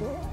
Yeah.